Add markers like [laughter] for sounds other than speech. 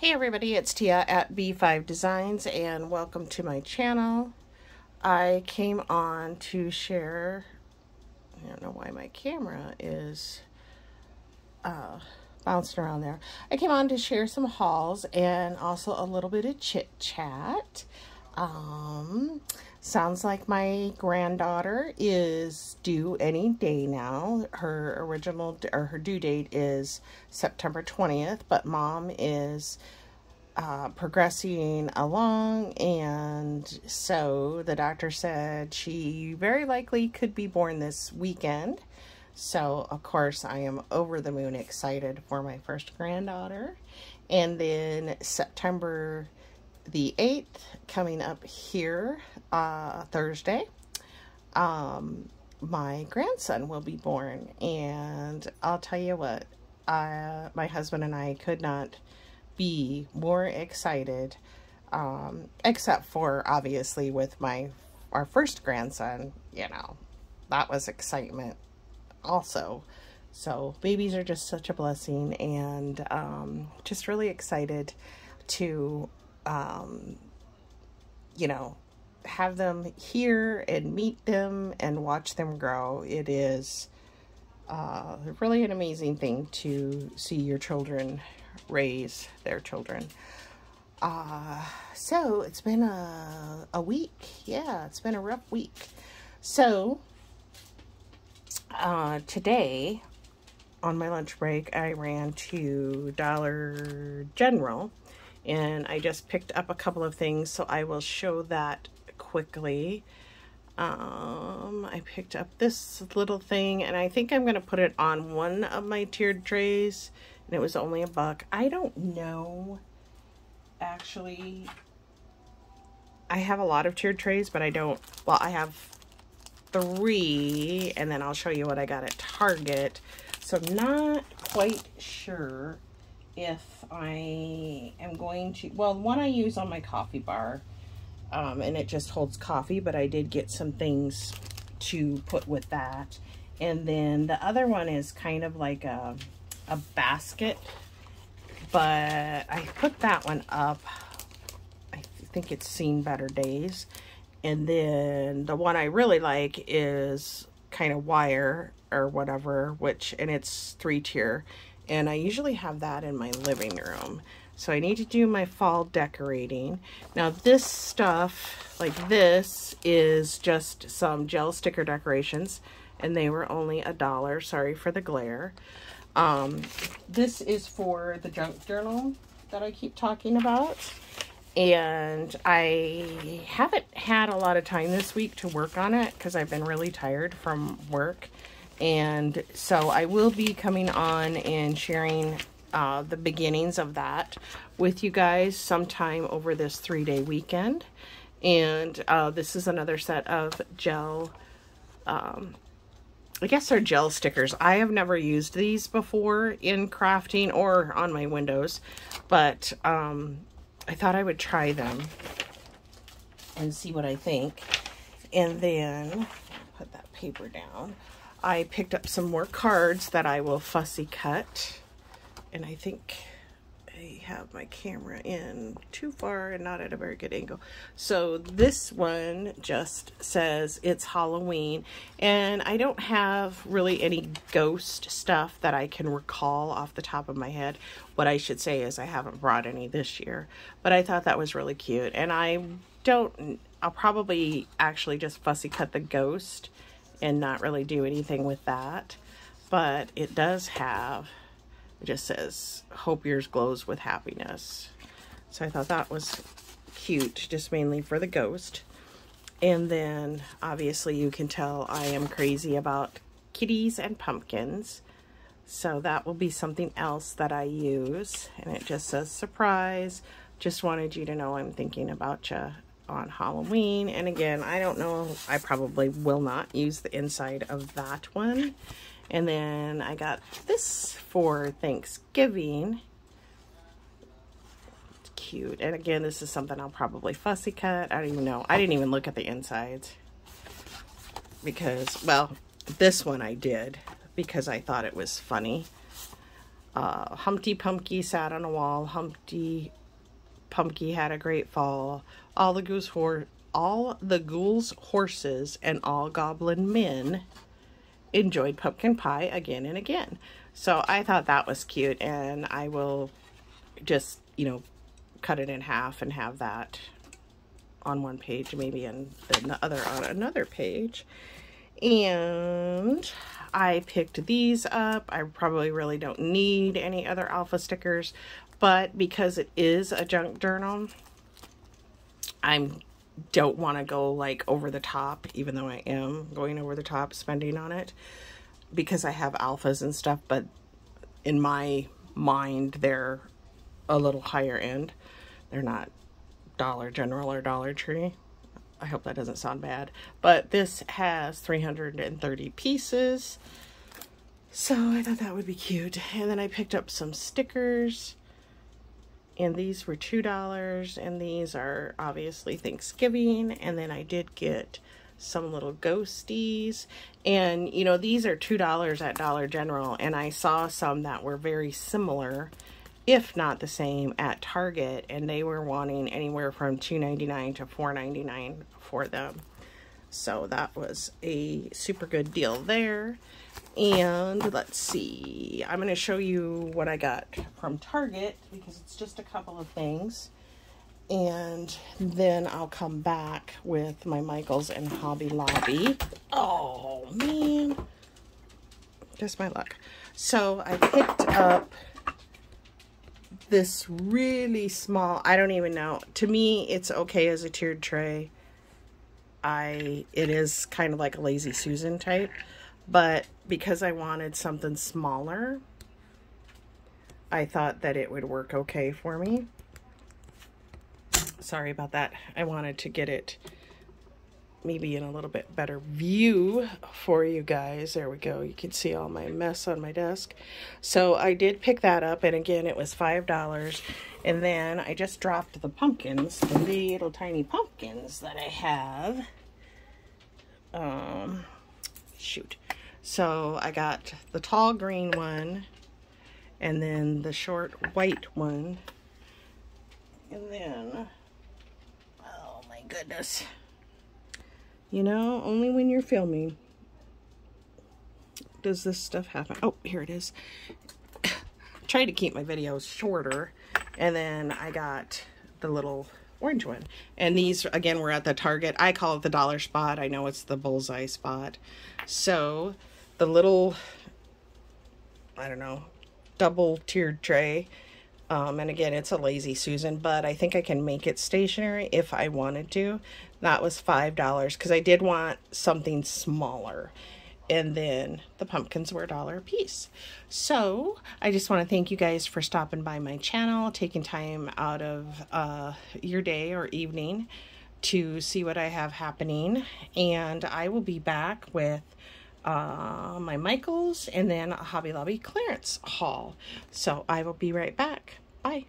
Hey everybody, it's Tia at B5 Designs and welcome to my channel. I came on to share, I don't know why my camera is uh, bouncing around there. I came on to share some hauls and also a little bit of chit chat. Um, sounds like my granddaughter is due any day now. Her original or her due date is September 20th, but mom is uh, progressing along, and so the doctor said she very likely could be born this weekend. So, of course, I am over the moon excited for my first granddaughter. And then September the 8th, coming up here uh, Thursday, um, my grandson will be born. And I'll tell you what, uh, my husband and I could not be more excited, um, except for obviously with my our first grandson, you know, that was excitement also. So babies are just such a blessing and um, just really excited to, um, you know, have them here and meet them and watch them grow. It is uh, really an amazing thing to see your children raise their children. Uh, so it's been a, a week. Yeah, it's been a rough week. So uh, today on my lunch break, I ran to Dollar General and I just picked up a couple of things. So I will show that quickly. Um, I picked up this little thing and I think I'm to put it on one of my tiered trays and it was only a buck. I don't know, actually. I have a lot of tiered trays, but I don't, well, I have three, and then I'll show you what I got at Target. So not quite sure if I am going to, well, one I use on my coffee bar, um, and it just holds coffee, but I did get some things to put with that. And then the other one is kind of like a, a basket, but I put that one up. I think it's seen better days. And then the one I really like is kind of wire or whatever, which, and it's three tier. And I usually have that in my living room. So I need to do my fall decorating. Now this stuff, like this, is just some gel sticker decorations. And they were only a dollar. Sorry for the glare. Um, this is for the junk journal that I keep talking about. And I haven't had a lot of time this week to work on it because I've been really tired from work. And so I will be coming on and sharing uh, the beginnings of that with you guys sometime over this three-day weekend. And uh, this is another set of gel um, I guess they're gel stickers. I have never used these before in crafting or on my windows, but um, I thought I would try them and see what I think. And then, put that paper down, I picked up some more cards that I will fussy cut. And I think I have my camera in too far and not at a very good angle. So this one just says it's Halloween and I don't have really any ghost stuff that I can recall off the top of my head. What I should say is I haven't brought any this year, but I thought that was really cute and I don't, I'll probably actually just fussy cut the ghost and not really do anything with that. But it does have it just says, hope yours glows with happiness. So I thought that was cute, just mainly for the ghost. And then, obviously, you can tell I am crazy about kitties and pumpkins. So that will be something else that I use. And it just says, surprise. Just wanted you to know I'm thinking about you on Halloween. And again, I don't know, I probably will not use the inside of that one. And then I got this for Thanksgiving. It's cute. And again, this is something I'll probably fussy cut. I don't even know. I didn't even look at the insides. Because, well, this one I did because I thought it was funny. Uh, Humpty Pumpky sat on a wall. Humpty Pumpky had a great fall. All the goose all the ghouls horses and all goblin men enjoyed pumpkin pie again and again. So I thought that was cute and I will just, you know, cut it in half and have that on one page, maybe in the other on another page. And I picked these up. I probably really don't need any other alpha stickers, but because it is a junk journal, I don't want to go like over the top, even though I am going over the top spending on it because I have alphas and stuff, but in my mind, they're a little higher end. They're not Dollar General or Dollar Tree. I hope that doesn't sound bad. But this has 330 pieces. So I thought that would be cute. And then I picked up some stickers. And these were $2. And these are obviously Thanksgiving. And then I did get some little ghosties. And, you know, these are $2 at Dollar General. And I saw some that were very similar, if not the same, at Target. And they were wanting anywhere from $2.99 to $4.99 for them. So that was a super good deal there. And let's see, I'm going to show you what I got from Target because it's just a couple of things and then I'll come back with my Michaels and Hobby Lobby. Oh, man. Just my luck. So I picked up this really small, I don't even know. To me, it's okay as a tiered tray. I, it is kind of like a Lazy Susan type, but because I wanted something smaller, I thought that it would work okay for me. Sorry about that. I wanted to get it maybe in a little bit better view for you guys. There we go. You can see all my mess on my desk. So I did pick that up, and again, it was $5. And then I just dropped the pumpkins, the little tiny pumpkins that I have. Um, shoot. So I got the tall green one, and then the short white one, and then oh my goodness. You know, only when you're filming does this stuff happen. Oh, here it is. [coughs] Try to keep my videos shorter. And then I got the little orange one. And these, again, we're at the Target. I call it the dollar spot. I know it's the bullseye spot. So, the little, I don't know, double tiered tray um, and again, it's a Lazy Susan, but I think I can make it stationary if I wanted to. That was $5 because I did want something smaller. And then the pumpkins were a dollar a piece. So I just want to thank you guys for stopping by my channel, taking time out of uh, your day or evening to see what I have happening. And I will be back with uh, my Michaels and then a Hobby Lobby clearance haul. So I will be right back. Bye.